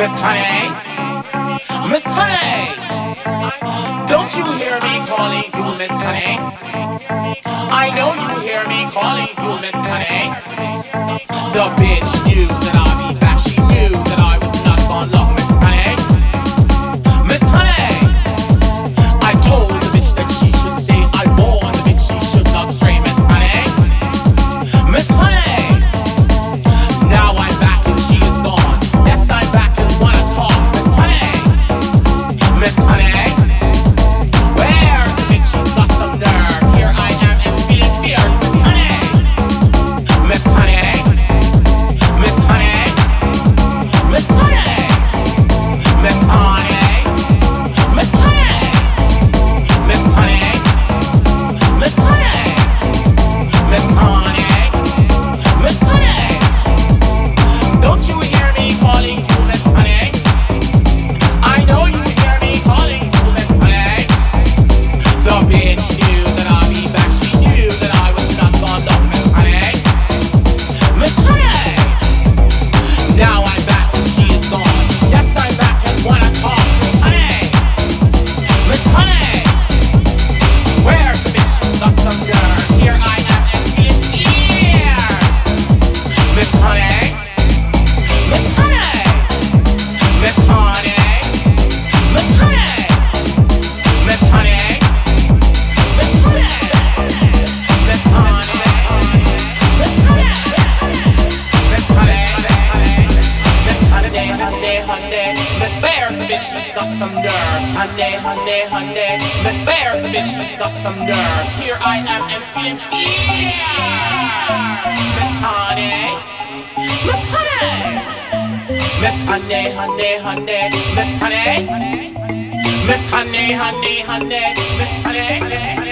Miss Honey, Miss Honey, don't you hear me calling you Miss Honey? I know you hear me calling you Miss Honey. The bitch. bitch just got some nerve. Honey, honey, honey. Miss Bear's a bitch got some nerve. Here I am, MC and Miss Honey. Miss Honey. Miss Honey, honey, honey. Miss Honey. Honey, honey, honey. Miss Honey. honey, honey. Miss honey. honey, honey.